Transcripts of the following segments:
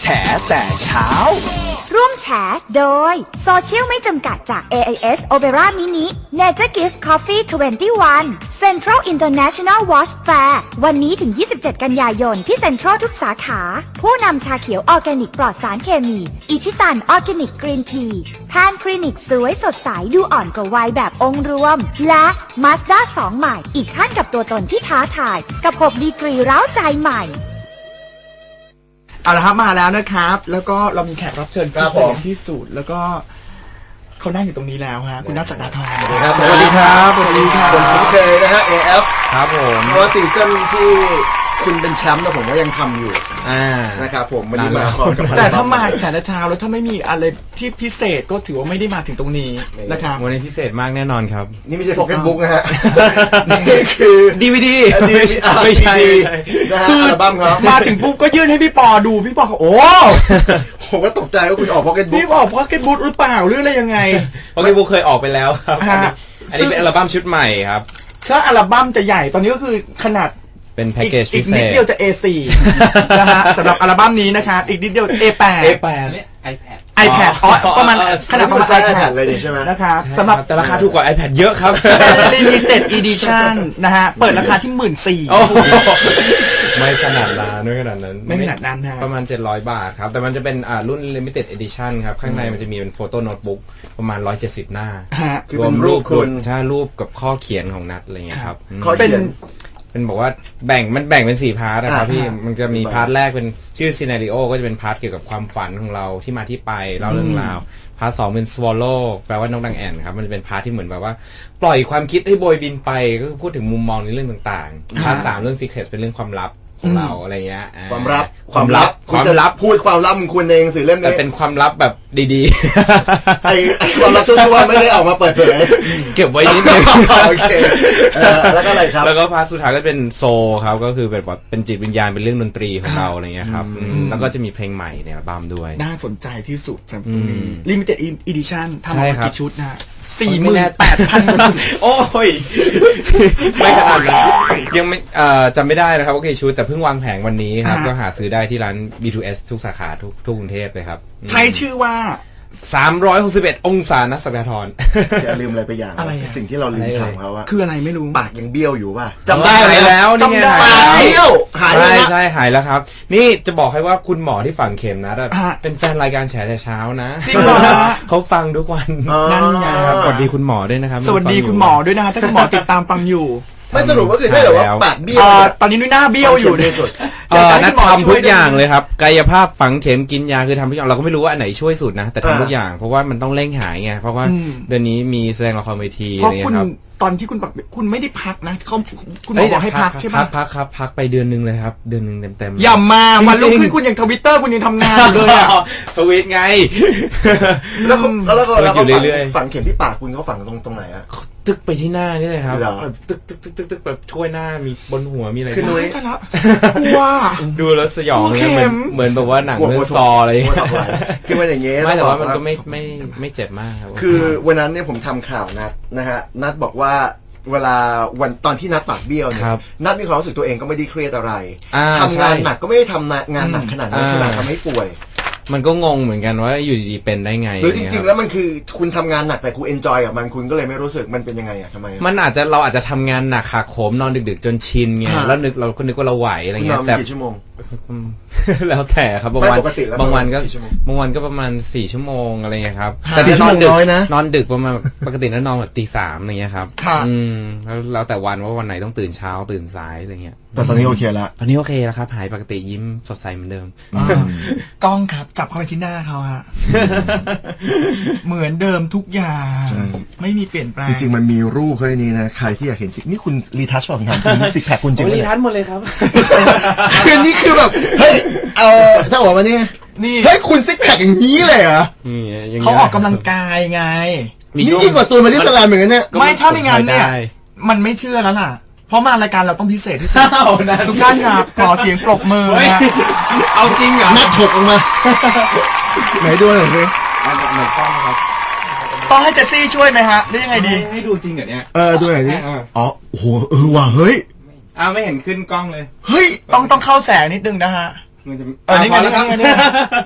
แฉแต่เช้า ร่วมแฉโดย โซเชียลไม่จำกัดจาก AIS Opera Mini Nature Gift Coffee 21 Central International Watch Fair วันนี้ถึง 27 กันยายนที่เซ็นทรัลทุกสาขา ผู้นำชาเขียวออร์แกนิกปลอดสารเคมี อิชิตันออร์แกนิก green tea แพนคลินิกสวยสดใสดูอ่อนกว่าวัยแบบองค์รวม และ Mazda 2 ใหม่อีกขั้นกับตัวตนที่ท้าทาย กับ 6 ดีกรีร้าวใจใหม่ เอาละครับมาแล้วนะครับ แล้วก็เรามีแขกรับเชิญพิครับเศผษมที่สุดแล้วก็เขานั่งอยู่ตรงนี้แล้วฮะคุณนัทศักดาธรสวัสดีครับ สวัสดีครับผมคุ้นเคยนะฮะ AF ครับผมเพราะว่าซีซั่นที่ คุณเป็นแชมป์นะผมก็ยังทำอยู่อ่า นะครับผมวันนี้นานมาแล้วพร้อมกับแต่ถ้ามาฉันเช้าแล้วถ้าไม่มีอะไรที่พิเศษก็ถือว่าไม่ได้มาถึงตรงนี้นะครับวันนี้พิเศษมากแน่นอนครับ นี่ไม่ใช่โปเกมบุ๊กนะฮะ นี่คือดีวีดีดีอาร์ไม่ซีใช่ดีใช่นะฮะคืออัลบั้มเขามาถึงปุ๊บก็ยื่นให้พี่ปอดูพี่ปอก็โอ้ผมก็ตกใจว่าคุณออกโปเกมบุ๊พี่กออกพ็อกเก็ตบุ๊หรือเปล่าหรืออะไรยังไงโอเคบุ๊กเคยออกไปแล้วครับฮะอันนี้อันนี้เป็นอัลบั้มชุดใหม่ครับถ้าอัลบั้มจะใหญ่ตอนนี้ก็คือขนาด เป็นแพ็กอีกเกจอีพิกเศนิดษ เดียวจะ A4 นะฮะสำหรับอัลบั้มนี้นะครับอีกนิดเดียว A8 A8 เนี่ย iPad iPad อ๋อประมาณขนาดประมาณไซส์ iPad แผ่นเลยนี่ใช่ไหม นะครับสำหรับ แต่ราคาถูกกว่า iPad เยอะครับ Limited Edition นะฮะ เปิดราคาที่หมื่นสี่ โอ้โหไม่ขนาดนั้นไม่ขนาดนั้นไม่ขนาดนั้นฮะ ประมาณ 700 บาทครับ แต่มันจะเป็นอ่ารุ่น limited edition ครับ ข้างในมันจะมีเป็น photo notebook ประมาณ 170 หน้าฮะ คือเป็นรูปคุณ ใช่รูปกับข้อเขียนของณัฐอะไรเงี้ยครับอืม ข้อเป็เขีนยน เป็นบอกว่าแบ่งมันแบ่งเป็นสี่ part นะครับอ่าพี่ฮะมันจะมี part แรกเป็นชื่อ scenario ก็จะเป็น part เกี่ยวกับความฝันของเราที่มาที่ไปเล่าเรื่องราว part สองเป็น swallow แปลว่านกนางแอ่นครับมันจะเป็น part ที่เหมือนแบบว่า ปล่อยความคิดให้โบยบินไปก็คือพูดถึงมุมมองในเรื่องต่างๆ part สามเรื่อง secret เป็นเรื่องความลับ ของเราอะไรเงี้ยอ่ความลับความลับคุณความจะลับพูดความลับของคุณในหนังสือเล่มแต่นี้เป็นความลับแบบดีไอ้ไอ้ความลับชั่วๆไม่ได้ออกมาเปิดเผยๆเก็บไว้นิดนึงโอเคเออแล้วก็อะไรครับแล้วก็ part สุดท้ายก็เป็น soul ครับก็คือเป็นแบบเป็นจิตวิญญาณเป็นเรื่องดนตรีของเราอะไรเงี้ยครับอืมแล้วก็จะมีเพลงใหม่ในอัลบั้มด้วย น่าสนใจที่สุดสำหรับอืมนี้ Limited Edition ทำใช่มาครับกี่ชุดนะฮะสี่หมื่นแปดพันชุดโอ้ยไม่ขนาดนั้น ยังไม่เอ่อจำไม่ได้นะครับว่ากี่ชุดแต่เพิ่งวางแผงวันนี้ครับ อ่า ก็หาซื้อได้ที่ร้าน B2S ทุกสาขาทุกทุกกรุงเทพเลยครับใช้ชื่อว่า361องศานักสักดาทรอย่าลืมอะไรไปอย่างอะไรอะ สิ่งที่เราลืมอะไรเอ่ยถามเขาว่าคืออะไรไม่รู้ ปากยังเบี้ยวอยู่ป่ะจำจำได้ไหมหายแล้วนี่ไงจำได้หาปากยเบี้ยวหายใช่แล้วนะ ใช่หายแล้วครับ นี่จะบอกให้ว่าคุณหมอที่ฝังเข็มนะฮะเป็นแฟนรายการแฉแต่เช้านะจริงเหรอฮะเขาฟังทุกวันอ๋อนั่นไง ครับสวัสดีคุณหมอด้วยนะครับสวัสดีคุณหมอด้วยนะฮะถ้าคุณหมอติดตามฟังอยู่ ไม่สรุปก็คือถ้าเกิดว่าปากเบี้ยวเอ่อเนี่ยตอนนี้นุ้ยหน้าเบี้ยวอยู่ในสุดเออให้นัดคุณหมอทำทุกอย่างช่วเลยครับ กายภาพฝังเข็มกินยาคือทำทุกอย่างเราก็ไม่รู้ว่าอันไหนช่วยสุดนะ แต่ทำทุกอย่างเพราะว่ามันต้องเร่งหายไงเพราะว่าอืมเดือนนี้มีแสดงละครเวทีเพอะไรราะเงี้คุณยครับตอนที่คุณปักคุณไม่ได้พักนะเขาคุณหมเอ้อยบอกให้พักใช่พัปะกพักครับพักไปเดือนหนึงเลยครับ เดือนหนึงเต็มเต็มๆอย่ามาวันจริรุ่งงๆขึ้นคุณยังทวิตเตอร์คุณยังทำงานอยู่เลยอะทวีตไง แล้วเขาแล้วเขาแล้วเขาอยู่ฝังเรื่อยๆฝังเข็มที่ปากคุณเขาฝังตรงตรงไหนอะ ตึกไปที่หน้านี่เลยครับเหรอ แบบตึกตึกตึกตึกตึกแบบช่วยหน้ามีบนหัวมีอะไรคือนุ้ยตายละกลัว ดูแล้วสยองโอเลเคยเหมือนเหมือนแบบว่าหนังกลัวเรื่กลัอวงซออะไรอย่างกลัวเงี้ย ทำอะไรคือมันอย่างเงี้ยไม่แต่ว่าองมันบอก็ไม่ไม่ไม่เจ็บมากครับคือวันนั้นเนี่ยผมทำข่าวนัดนะฮะนัดบอกว่าเวลาวันตอนที่นัดปากเบี้ยวเนี่ยครับนัดมีความรู้สึกตัวเองก็ไม่ได้เครียดอะไรอ่าทำงานใช่ หนักก็ไม่ได้ทำงานหนักขนาดนั้นอ่า ขนาดทำให้ป่วย มันก็งงเหมือนกันว่าอยู่ดีๆเป็นได้ไงหรือจเงี้ยริงคๆบแล้วมันคือคุณทำงานหนักแต่คุณเอนจอยกับมันคุณก็เลยไม่รู้สึกมันเป็นยังไงอะทำไมอะ มันอาจจะเราอาจจะทำงานหนักขาโขมนอนดึกๆ จนชินไงฮะ แล้วนึกเราก็นึกว่าเราไหวอะไรคุณนเงี้อยนแต่กี่ชั่วโมงอืม แล้วแต่ครับบางวันไม่ปกติแล้วบางวันก็ประมาณกี่ชั่วโมง บางวันก็ประมาณสี่ชั่วโมงอะไรเงี้ยครับฮะแต่สี่ถ้านอนดึกชั่วโมงน้อยนะ นอนดึกประมาณปกติแล้วนอนแบบตีสามอะไรเงี้ยครับค่ะ อืมแล้วแล้วแต่วันว่าวันไหนต้องตื่นเช้าตื่นสายอะไรเงี้ย แต่ตอนนี้โอเคละ ตอนนี้โอเคแล้วครับ หายปกติยิ้มสดใสเหมือนเดิมกล้องครับ จับเข้าไปที่หน้าเขาฮะเหมือนเดิมทุกอย่าง ใช่ ไม่มีเปลี่ยนแปลงจริงๆ มันมีรูปเฮ้ยนี้นะ ใครที่อยากเห็นสินี่คุณรีทัชแบบงานจริงนี่สิกแพคคุณจริงโอ้ยปะรีเนี่ยทัชหมดเลยครับ คือนี่คือแบบเฮ้ยเอาถ้าออกมาเนี่ยนี่เฮ้ยคุณซิกแพคอย่างนี้เลยเหรอนี่ย่งงี้ยเขาออกกำลังกายไงมีนี่ช่วยิ่งกว่าตัวมาที่สแลมเหมือนกันเนี่ยก็ไม่ถ้าไม่งั้นเนี่ย ได้ มันไม่เชื่อแล้วล่ะ เพราะมารายการเราต้องพิเศษที่สุดอ้าวนั่นทุกท่านครับขอเสียงปรบมือเฮ้ยนะเอาจริงเหรอนัดถกออกมา ไหนดูหน่อยสิอันไหนกล้องครับต้องให้เจสซี่ช่วยไหมฮะหรือยังไงดี ให้ดูจริงเหรอเนี่ย เออดูหน่อยสิเอออ๋อโอ้โหเออว่ะเฮ้ย อ้าวไม่เห็นขึ้นกล้องเลย เฮ้ย ต้องต้องเข้าแสงนิดนึงนะฮะ มันจะเออนี่ไงนี่ไงนี่ไงนี่ไง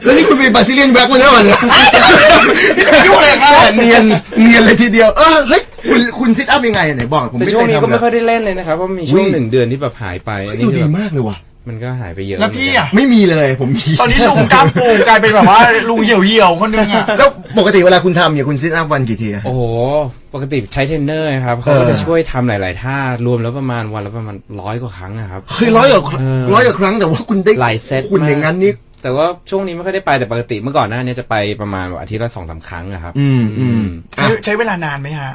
แล้วนี่คุณมีบาซิเลียนแบล็กมาแล้วเหรอเนี่ยยุ่งเลยครับเนียนเนียนเลยทีเดียว เออเฮ้ยคุณคุณซิทอัพยังไงไหนบอกผมแต่ไม่ช่เควงยนี้ก็ทำไม่นะค่อยได้เล่นเลยนะครับเพราะมีช่วงอุ้ย หนึ่งเดือนที่แบบหายไปอันนี้ดูคือดีแบบมากเลยว่ะ มันก็หายไปเยอะแล้วพี่อะ ไม่มีเลยผมมีตอนนี้ลุงกล้ามปูกลายเป็นแบบว่า ลุงเหี่ยวเหี่ยวๆคนนึงอะ แล้วปกติเวลาคุณทำเนี่ยคุณ sit up วันกี่ทีอะ โอ้โห ปกติใช้เทรนเนอร์ครับเขาก็จะช่วยทำหลาย ๆ ท่ารวมแล้วประมาณวันละประมาณร้อยกว่าครั้งนะครับ เคยร้อยกว่าเออร้อยกว่าครั้งแต่ว่าคุณได้หลายเซตคุณมากอย่างนั้นนี่แต่ว่าช่วงนี้ไม่ค่อยได้ไปแต่ปกติเมื่อก่อนหน้านี้จะไปประมาณอาทิตย์ละสองสามครั้งอะครับ อืมอืม ใช้ใช้เวลานานไหมฮะ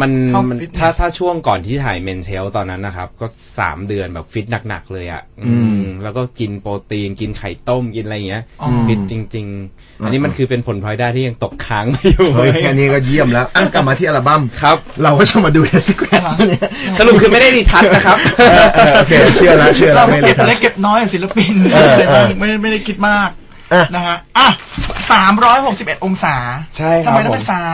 มันเข้ามันฟิตเนสถ้าถ้าช่วงก่อนที่ถ่าย Men's Health ตอนนั้นนะครับ ก็สามเดือนแบบฟิตหนักๆเลยอะ่ะ อืม แล้วก็กินโปรตีนกินไข่ต้มกินอะไรอย่างเงี้ยอ๋อ ฟิตจริง ๆ อันนี้มันคือเป็นผลพลอยได้ที่ยังตกค้างไม่อยู่เฮ้ยแค่นี้ก็เยี่ยมแล้วอะกลับมาที่อัลบั้มครับ เราก็จะมาดูเอสแกรมเนี่ยสรุปคือไม่ได้ดีทัศน์นะครับ เออเออโอเคเชื่อแล้วเชื่อแล้เราวไม่เก็รู้บครับเล็กเก็บน้อยศิลปินเอออะไรบ้างเออไม่ไม่ได้คิดมาก อะ นะฮะ อะสามร้อยหกสิบเอ็ดองศาใช่ครับทำไมต้องเป็นสา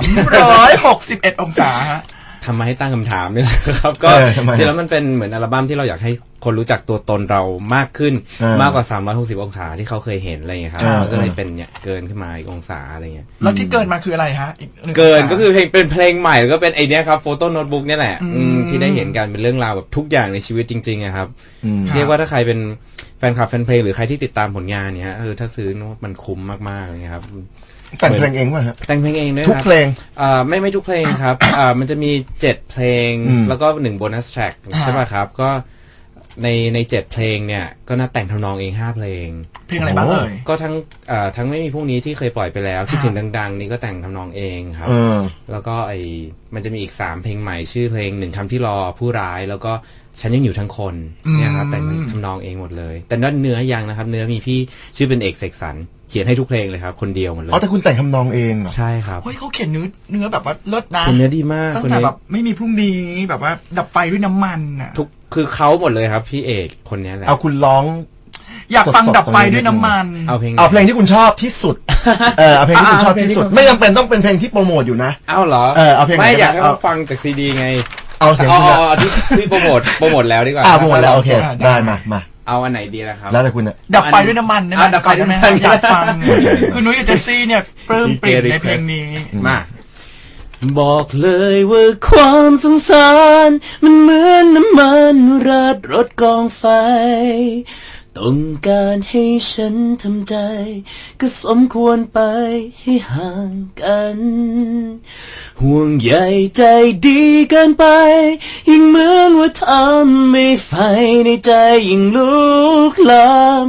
มร้อยหกสิบเอ็ดองศาฮะ ทำมาให้ตั้งคำถามนี่แหละครับ ก็เออทำไม จริงแล้วมันเป็นเหมือนอัลบั้มที่เราอยากให้ คนรู้จักตัวตนเรามากขึ้นเออมากกว่า 360 องศาที่เขาเคยเห็นอะไรอย่างเงี้ยครับเออมันก็เลยเป็นเนี่ยเกินขึ้นมาอีกองศาอะไรเงี้ยแล้วที่เกินมาคืออะไรฮะอีกหนึ่งเกินงศาก็คือเพลงเป็นเพลงใหม่แล้วก็เป็นไอเนี้ยครับโฟโต้โน้ตบุ๊กเนี่ยแหละอืมอืมที่ได้เห็นกันเป็นเรื่องราวแบบทุกอย่างในชีวิตจริงๆอะครับอืมครับเรียกว่าถ้าใครเป็นแฟนคลับแฟนเพลงหรือใครที่ติดตามผลงานเนี้ยเออถ้าซื้อโน้ตมันคุ้มมากๆเลยครับแต่งเพลงเองป่ะฮะแต่งเพลงเองด้วยทุกครับเพลงอ่าไม่ไม่ทุกเพลงครับอ่ามันจะมีเจ็ดเพลงอืมแล้วก็หนึ่งโบนัสแทร็กใช่ป่ะครับก็ ในในเจ็ดเพลงเนี่ย ก็น่าแต่งทำนองเองห้าเพลง เพลงอะไรบ้างเอ่ย ก็ทั้งอ่าทั้งไม่มีพวกนี้ที่เคยปล่อยไปแล้วคิดถึงดัง ๆ นี่ก็แต่งทำนองเองครับ เออ แล้วก็ไอมันจะมีอีกสามเพลงใหม่ชื่อเพลงหนึ่งคำที่รอผู้ร้ายแล้วก็ฉันยังอยู่ทั้งคนเนี่ยครับอืมแต่งทำนองเองหมดเลย แต่ด้านเนื้อยังนะครับ เนื้อมีพี่ชื่อเป็นเอกเสกสรรเขียนให้ทุกเพลงเลยครับ คนเดียวหมดเลยอ๋อแต่คุณแต่งทำนองเองเหรอ ใช่ครับเฮ้ยเขาเขียนเนื้อเนื้อแบบว่าเลิศนะเขียนเนื้อดีมากตั้งคนแต่นี้แบบไม่มีพรุ่งนี้แบบว่าดับไฟด้วยน้ำมันอะ ทุก คือเขาหมดเลยครับ พี่เอกคนเนี้ยแหละ เอาคุณร้อง อยากฟังสดๆดับไฟตรงนี้ด้วยน้ำมัน เอาเพลงเอาเพลงที่คุณชอบที่สุด เออเอาเพลงที่คุณชอบที่สุดอ่าไม่จำเป็นต้องเป็นเพลงที่โปรโมทอยู่นะเอาเหรอเออเอาเพลงไหนไม่ก็ได้อยากให้เอาเขาฟังจากซีดีไง เอาเสียงเอาคุณเอาอะเอาที่ที่โปรโมทโปรโมทแล้วดีกว่าอ่าโปรโมทแล้วโอเคอ่าได้ได้มามาเอาอันไหนดีล่ะครับ แล้วแต่คุณอะดับไฟด้วยน้ำมันได้ไหมอะดับไฟด้วยน้ำมันอยากฟัง คือนุ้ยกับเจสซี่เนี่ยปลื้มปริ่มในเพลงนี้ มา บอกเลยว่าความสงสาร มันเหมือนน้ำมันราดรถกองไฟ ต้องการให้ฉันทำใจ ก็สมควรไปให้ห่างกัน ห่วงใยใจดีเกินไป ยิ่งเหมือนว่าทำให้ไฟในใจยิ่งลุกลาม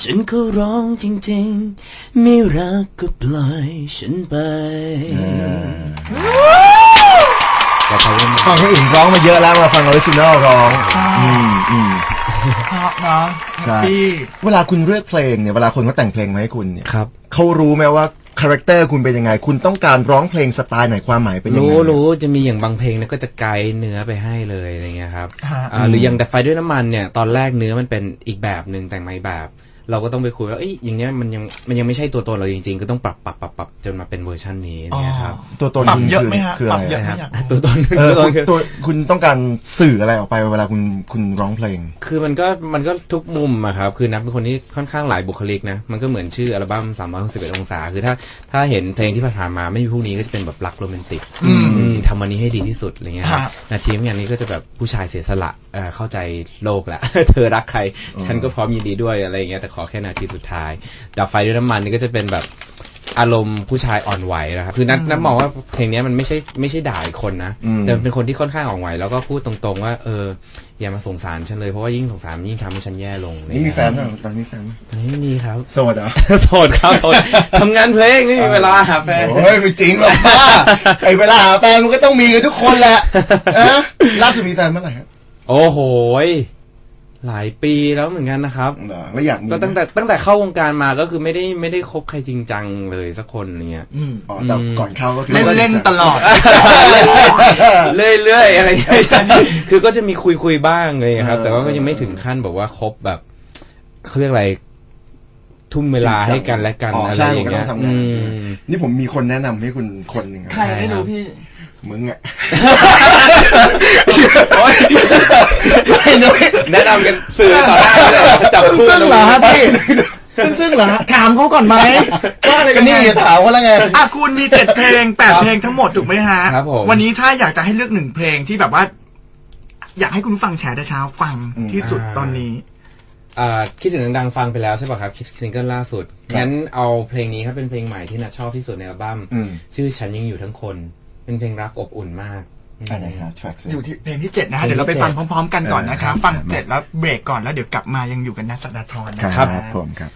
ฉันก็ร้องจริงๆ ไม่รักก็ปล่อยฉันไปแต่เขายังฟังคนอื่นร้องมาเยอะแล้วมาฟัง origi nal ร้องใช่อืมอืม เพราะเนาะ happy ใช่เวลาคุณเลือกเพลงเนี่ยเวลาคนเขาแต่งเพลงมาให้คุณเนี่ยครับ เขารู้ไหมว่า character คุณเป็นยังไง คุณต้องการร้องเพลงสไตล์ไหนความหมายเป็นยังไงรู้รู้จะมีอย่างบางเพลงเนี่ยก็จะไกด์เนื้อไปให้เลยอะไรเงี้ยครับฮะ อ่าหรืออย่างดับไฟด้วยน้ำมันเนี่ยตอนแรกเนื้อมันเป็นอีกแบบหนึ่งแต่งมาอีกแบบ เราก็ต้องไปคุยว่าเอ้ยอย่างเงี้ยมันยังมันยังไม่ใช่ตัวตนเราจริงๆ ก็ต้องปรับปรับปรับปรับจนมาเป็นเวอร์ชันนี้เนี่ยครับ ตัวตนปรับคุณเยอะคือไหมฮะคือปอะรับไรเยอะอะไหมนะครับอยากรู้ ตัวตนเออตัวตคุนณคือ ตัวคุณต้องการสื่ออะไรออกไปเวลาคุณคุณร้องเพลง คือมันก็มันก็ทุกมุมอะครับคือนับเป็นคนที่ค่อนข้างหลายบุคลิกนะ มันก็เหมือนชื่ออัลบั้ม361องศา คือถ้าถ้าเห็นเพลงที่ผ่านๆมาไม่มีพวกนี้ก็จะเป็นแบบรักโรแมนติกอืมอืมทำวันนี้ให้ดีที่สุดอะไรเงี้ยครับฮะ นาทีอย่างนี้ก็จะแบบผู้ชายเสียสละเอ่อเข้าใจโลกแหละ เธอรักใคร ฉันก็พร้อมยินดีด้วยอะไรเงี้ยแต่ขอแค่นาทีสุดท้าย ดับไฟด้วยน้ำมันนี่ก็จะเป็นแบบอารมณ์ผู้ชายอ่อนไหวนะครับ คือนัทนัทมองว่าเพลงเนี้ยมันไม่ใช่ไม่ใช่ด่าอีกคนนะอืมแต่มันเป็นคนที่ค่อนข้างอ่อนไหว แล้วก็พูดตรงๆว่าเอออย่ามาสงสารฉันเลยเพราะว่ายิ่งสงสารมันยิ่งทำให้ฉันแย่ลงนี่มีแฟนยังตอนนี้มีแฟนไหมตอนนี้ไม่มีครับ โสดเหรอโสดครับโสดทำงานเพลงไม่มีเวลาหาแฟนโอ้ยไม่จริงหรอกป้าไอเวลาหาแฟนมันก็ต้องมีกันทุกคนแหละอะล่าสุดมีแฟนเมื่อไหร่ฮะโอ้โหย หลายปีแล้วเหมือนกันนะครับเหรอแล้วอยากมีก็ตั้งแต่ตั้งแต่เข้าวงการมาก็คือไม่ได้ไม่ได้คบใครจริงจังเลยสักคนอะไรเงี้ย อืมอ๋อแต่ก่อนเข้าก็คือเล่นเล่นตลอด เรื่อยๆอะไรอย่างเงี้ยคือก็จะมีคุยคุยๆบ้างเลยครับ แต่ว่าก็ยังไม่ถึงขั้นแบบว่าคบแบบเขาเรียกอะไร ทุ่มเวลาให้กันและกันอ๋ออะไรใช่อย่างเงี้ยผมก็ต้องทำงานอืใช่ไหมมนี่ผมมีคนแนะนำให้คุณคนหนึ่งครับ ใครไม่รู้พี่ มึงอะไม่น้อยแนะนำกันสื่อต่อหน้าเลยจับคู่ซึ่งเหรอฮะพี่ซึ่งซึ่งเหรอถามเขาก่อนไหมว่าอะไรกันนี่แน่ไงถามเขาแล้วไงอะคุณมีเจ็ดเพลงแปดเพลงทั้งหมดถูกไหมฮะครับผมวันนี้ถ้าอยากจะให้เลือกหนึ่งเพลงที่แบบว่า อยากให้คุณฟังแชร์แต่เช้าฟังที่สุดตอนนี้คิดถึงดังๆฟังไปแล้วใช่ป่ะครับคิดซิงเกิลล่าสุดงั้นเอาเพลงนี้ครับเป็นเพลงใหม่ที่นัทชอบที่สุดในอัลบั้มอืมชื่อฉันยังอยู่ทั้งคน เป็นเพลงรักอบอุ่นมากอันไหนฮะ track สิ อยู่ที่เพลงที่เจ็ดนะฮะ เพลงที่เดี๋ยวเราไปฟังพร้อมๆกันก่อนนะครับ เออฟังครับเจ็ดแล้วเบรกก่อนแล้วเดี๋ยวกลับมายังอยู่กันนัทสัดาธรนะคครัรับ บผมครับ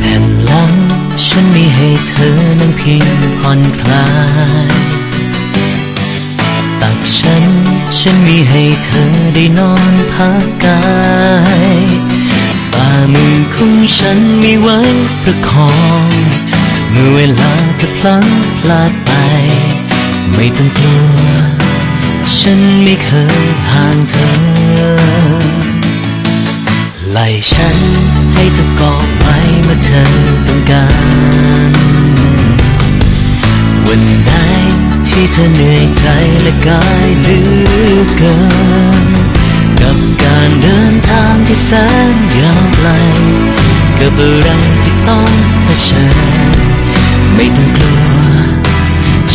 แผ่นหลังฉันมีให้เธอนั้นเพียงผ่อนคลาย ฉันมีให้เธอได้นอนพักกายฝ่ามือของฉันมีไว้ประคอง เมื่อเวลาจะพลั้งพลาดไป ไม่ต้องกลัว ฉันไม่เคยห่างเธอ ไหลฉันให้เธอกอดไว้เมื่อเธอต้องการ วันไหน ที่เธอเหนื่อยใจและกายเหลือเกิน กับการเดินทางที่แสนยาวไกลกับอะไรที่ต้องเผชิญไม่ต้องกลัว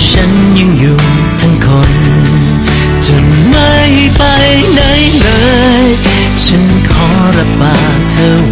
ฉันยังอยู่ทั้งคนจะไม่ไปไหนเลย ฉันขอรับบาดเธอ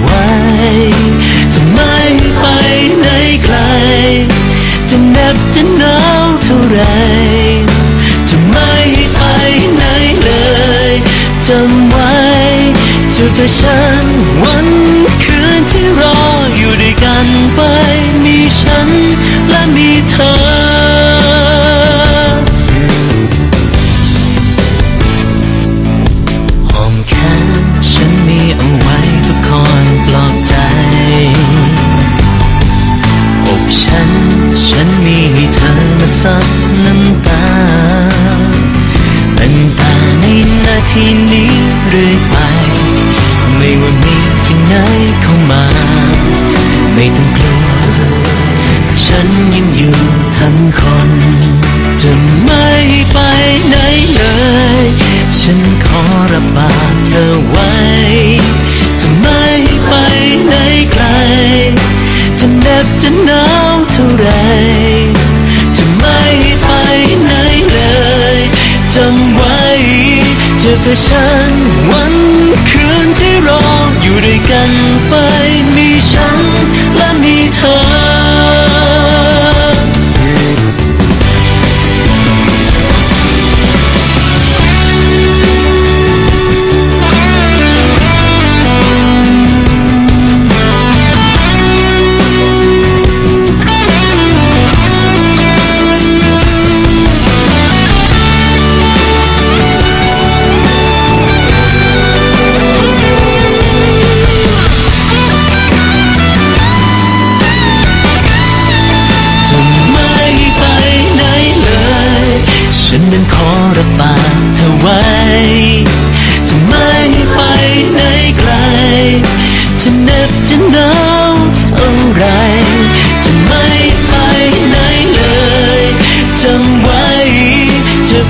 จ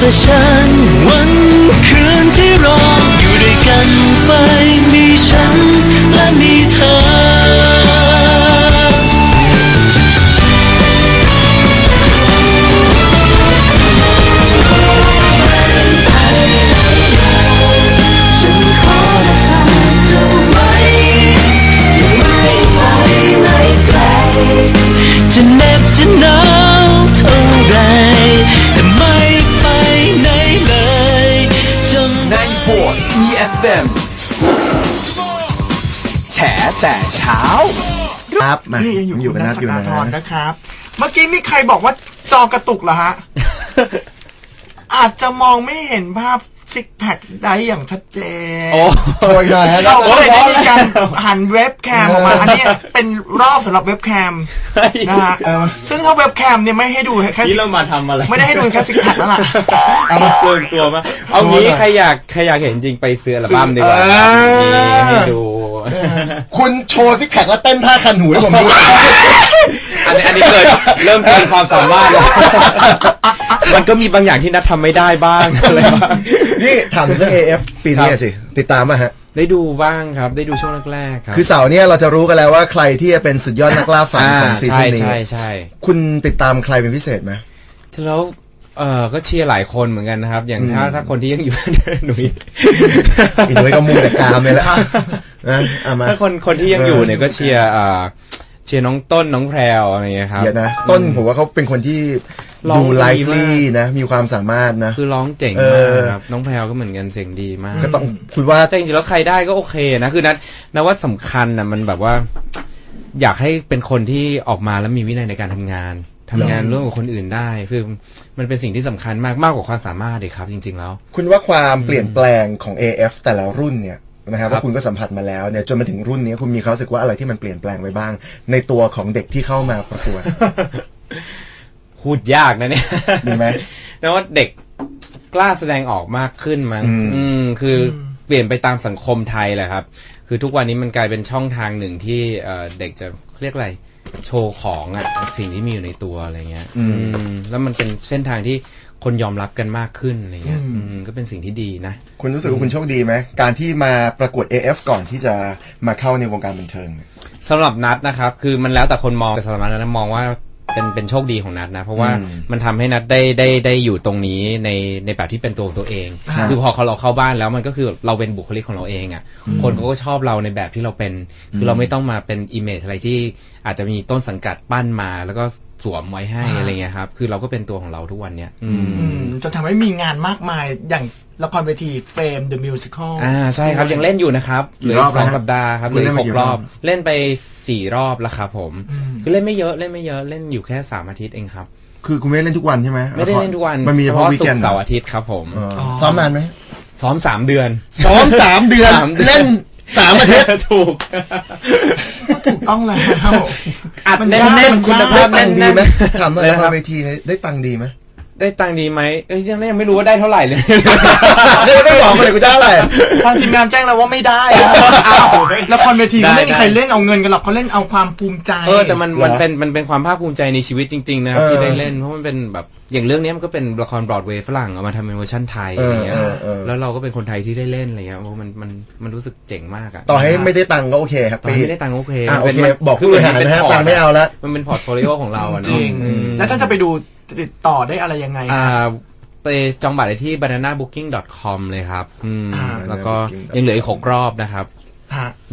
จะ 94 EFM แฉแต่เช้า ครับมานี่ยังอยู่กันนะสุนทรนะครับ เมื่อกี้มีใครบอกว่าจอกระตุกเหรอฮะ อาจจะมองไม่เห็นภาพ ซิกแพคได้อย่างชัดเจนโอ้โชยหน่อยฮะเราก็เลยได้มีการหันเว็บแคมออกมา อันนี้เป็นรอบสำหรับเว็บแคมนะฮะเออซึ่งถ้าเว็บแคมเนี่ยไม่ให้ดูแค่นี่เรามาทำอะไร ไม่ได้ให้ดูแค่ซิกแพคนั่นแหละเอามาเกินตัวมา เอางี้ใครอยากใครอยากเห็นจริงไปซื้ออัลบั้มดีกว่าเออนี่ให้ดู คุณโชว์ซิกแพคแล้วเต้นท่าคันหูให้ผมดูอั นนี้อันนี้เกินเริ่มเกินความสามารถแล้วมันก็มีบางอย่างที่นัททำไม่ได้บ้างอะไรบ้าง นี่ถามถึงเรื่อง AF ปีนี้ครับสิ ติดตามมาฮะ ได้ดูบ้างครับ ได้ดูช่วงแรกๆครับคือเสาร์เนี้เราจะรู้กันแล้วว่าใครที่จะเป็นสุดยอดนักล่าฝันของซีใช่ซั่นนี้ใช่ใช่คุณติดตามใครเป็นพิเศษไหม แล้วเออก็เชียร์หลายคนเหมือนกันนะครับ อย่างถ้าถ้าคนที่ยังอยู่ หนุ่ยอีนุ้ยก็มูแต่กามเลยแหละนะเอามา ถ้าคนคนที่ยังอยู่เนี่ยก็เชียร์เอ่อ เชียร์น้องต้นน้องแพรวอะไรอย่างเงี้ยครับ เดี๋ยวนะ ต้นผมว่าเขาเป็นคนที่ร้องดูดีไลฟ์ลี่มาก นะ มีความสามารถนะ คือร้องเจ๋งเอมากอครับ น้องแพรวก็เหมือนกันเสียงดีมาก ก็ต้องคุณว่า แต่จริงๆแล้วใครได้ก็โอเคนะ คือนัทนะว่าสำคัญนะมันแบบว่า อยากให้เป็นคนที่ออกมาแล้วมีวินัยในการทำงานทำงานร่วมกับคนอื่นได้ คือมันเป็นสิ่งที่สำคัญมากมากกว่าความสามารถเลยครับ จริง ๆแล้ว คุณว่าความเปลี่ยนแปลงของ AF แต่ละรุ่นเนี่ย นะครับครับว่าคุณก็สัมผัสมาแล้วเนี่ยจนมาถึงรุ่นนี้คุณมีความรู้สึกว่าอะไรที่มันเปลี่ยนแปลงไปบ้าง ในตัวของเด็กที่เข้ามาประกวดพูดยากนะเนี่ยมีไหมแต่ว่าเด็กกล้าแสดงออกมากขึ้นมั้งอืมอืมคือเปลี่ยนไปตามสังคมไทยแหละครับ คือทุกวันนี้มันกลายเป็นช่องทางหนึ่งที่เอ่อเด็กจะเรียกอะไรโชว์ของอะสิ่งที่มีอยู่ในตัวอะไรเงี้ย อืม แล้วมันเป็นเส้นทางที่ คนยอมรับกันมากขึ้นอะไรเงี้ยอืมอืมก็เป็นสิ่งที่ดีนะ คุณรู้สึกว่าคุณโชคดีไหม การที่มาประกวด AF ก่อนที่จะมาเข้าในวงการบันเทิงเนี่ยสำหรับนัดนะครับ คือมันแล้วแต่คนมองแต่สำหรับนัดนะมองว่าเป็นเป็นโชคดีของนัดนะ เพราะว่าอืมมันทำให้นัดได้ได้ได้อยู่ตรงนี้ในในแบบที่เป็นตัวของตัวเอง คือพอเขาเราเข้าบ้านแล้วมันก็คือเราเป็นบุคลิกของเราเองอะ่ะคนเขาก็ชอบเราในแบบที่เราเป็น คือเราไม่ต้องมาเป็น image อะไรที่ อาจจะมีต้นสังกัดปั้นมาแล้วก็สวมไว้ให้อะไรเงี้ยครับ คือเราก็เป็นตัวของเราทุกวันเนี้ยอืมอืมจนทำให้มีงานมากมายอย่างละครเวที Fame The Musical อ่าใช่ครับ ยังเล่นอยู่นะครับเหลือกี่รอบอีกสองแล้วฮะสัปดาห์ครับเหคุลืณอเล่อีนกมาหกี่รอบกรอบ เล่นไปสี่รอบแล้วครับผมอืมคือเล่นไม่เยอะเล่นไม่เยอะเล่นอยู่แค่สามอาทิตย์เองครับ คือคุณไม่ได้เล่นทุกวันใช่ไหมไม่ได้เล่นทุกวันมันมีเฉพาะวีศุแกกนร์ด์เสาร์อาทิตย์ครับผมเออซ้อมนานไหมซ้อมสามเดือนซ้อมสามเดือนสามเดือนเล่น สามอาทิตย์ถูกต้องแล้วอัดมันแน่ยากนมันๆคุณยากภาได้พตังค์ดีแน่นไหมถามหน่อยเลยละคครัรบเวทีเนี่ยได้ตังค์ดีไหมได้ตังค์ดีไหมเอ้ยยังยังไม่รู้ว่าได้เท่าไหร่เลยไม่บอกกันเลยกูจะอะไรทางทีมงานแจ้งเราว่าไม่ได้อะอ้าวละครเวทีเขาไม่มีใครเล่นเอาเงินกันหรอกเขาเล่นเอาความภูมิใจเออแต่มันเหรอมันเป็นมันเป็นความภาคภูมิใจในชีวิตจริง ๆ นะครับเออที่ได้เล่นเพราะมันเป็นแบบ อย่างเรื่องนี้มันก็เป็นละครบรอดเวย์ฝรั่งเอามาทำเป็นเวอร์ชันไทยเอออะไรเงี้ยเออเออแล้วเราก็เป็นคนไทยที่ได้เล่นอะไรเงี้ยโอ้มันมันมันรู้สึกเจ๋งมากอะต่อให้ไม่ได้ตังค์ก็โอเคครับตอนไม่ได้ตังค์โอเคอะมันโอเป็นเคบอกผู้บริหารนะฮะคืตังค์ไม่เอาละมันเป็น portfolio ของเราอะจเนาะริงอืมแล้วถ้าจะไปดูติดต่อได้อะไรยังไงอ่าฮะไปจองบัตรได้ที่ bananabooking.com เลยครับอืมอ่าแล้วก็ bananabooking.com ยังเหลืออีกหกรอบนะครับฮะ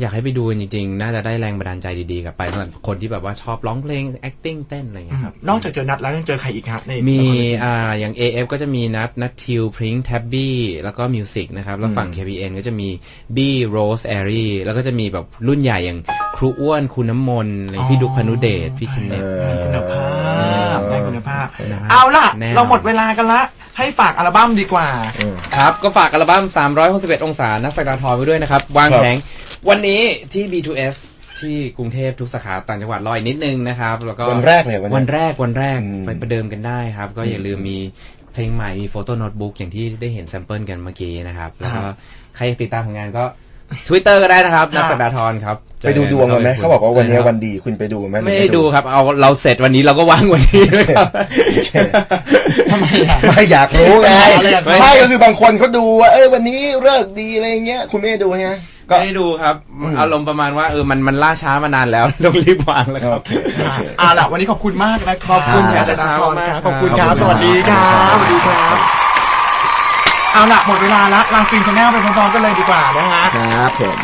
อยากให้ไปดูกันจริงๆ น่าจะได้แรงบันดาลใจดีๆกลับไปสำหรับคนที่แบบว่าชอบร้องเพลง acting เต้นอะไรอย่างเงี้ยครับ นอกจากเจอณัฐแล้วยังเจอใครอีกครับในมีละครเวทีอ่าอย่าง AF ก็จะมีณัฐณัฐทิวพริงแท็บบี้แล้วก็มิวสิกนะครับ แล้วฝั่ง KPN ก็จะมีบี้โรสแอรีแล้วก็จะมีแบบรุ่นใหญ่อย่างครูอ้วนครูน้ำมนต์อะไรพี่ดุ๊กภาณุเดชพี่คิมเน็ตได้คุณภาพได้คุณภาพคุณภาพ เอาล่ะแน่นอนเราหมดเวลากันละ ให้ฝากอัลบั้มดีกว่า ครับ ก็ฝากอัลบั้ม 361 องศา ณัฐ ศักดาทรไว้ด้วยนะครับ วางครับแผงวันนี้ที่ B2S ที่กรุงเทพทุกสาขาต่างจังหวัดรออีกนิดนึงนะครับ แล้วก็วันแรกเลยวันนี้วันแรกวันแรกอืมไปประเดิมกันได้ครับ ก็อย่าลืมมีเพลงใหม่มี photo notebook อย่างที่ได้เห็น sample กันเมื่อกี้นะครับ แล้วก็ใครอยากติดตามผลงานก็ Twitter ก็ได้นะครับ ณัฐ ศักดาทรครับไปดูดวงกันไหมจเขาบอกว่าวันนี้ครับวันดีคุณไปดูไหมไม่ได้ดูครับ เอาเราเสร็จวันนี้เราก็ว่างวันนี้ด้วยครับทำไมอะไม่อยากรู้ไงไม่อยากรู้ไม่ก็คือบางคนเขาดูว่าเอ้ยวันนี้เลิกษ์ดีอะไรเงี้ยคุณไม่ได้ดูไงก็ไม่ได้ดูครับ อารมณ์ประมาณว่าเออมันมันล่าช้ามานานแล้วต้องรีบวางแล้วครับโอเคอะเอาล่ะวันนี้ขอบคุณมากนะขอบคุณอาจารย์เช้าธรมากครับครับขอบคุณครับขอบคุณสวัสดีครับครับสวัสดีครับ เอาละหมดเวลาละลางฟิน channel ไปพร้อมๆกันเลยดีกว่านะฮะ ครับผม